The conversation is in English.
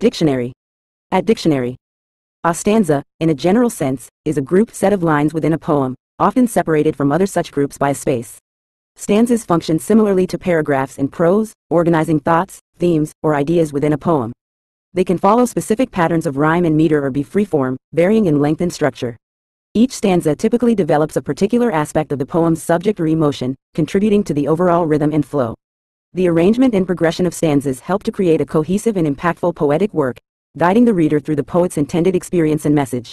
Dictionary. At dictionary. A stanza, in a general sense, is a group set of lines within a poem, often separated from other such groups by a space. Stanzas function similarly to paragraphs in prose, organizing thoughts, themes, or ideas within a poem. They can follow specific patterns of rhyme and meter or be freeform, varying in length and structure. Each stanza typically develops a particular aspect of the poem's subject or emotion, contributing to the overall rhythm and flow. The arrangement and progression of stanzas help to create a cohesive and impactful poetic work, guiding the reader through the poet's intended experience and message.